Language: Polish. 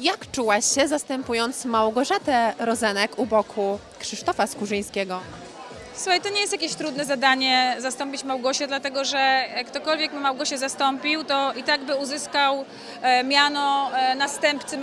Jak czułaś się zastępując Małgorzatę Rozenek u boku Krzysztofa Skurzyńskiego? Słuchaj, to nie jest jakieś trudne zadanie zastąpić Małgosię, dlatego że ktokolwiek by Małgosię zastąpił, to i tak by uzyskał e, miano e, następcy Małgosi.